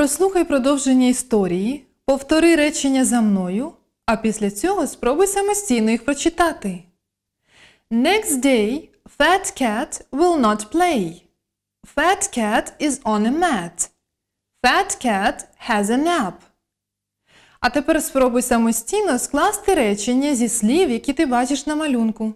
Прослухай продовження історії, повтори речення за мною, а після цього спробуй самостійно їх прочитати. Next day, fat cat will not play. Fat cat is on a mat. Fat cat has a nap. А тепер спробуй самостійно скласти речення зі слів, які ти бачиш на малюнку.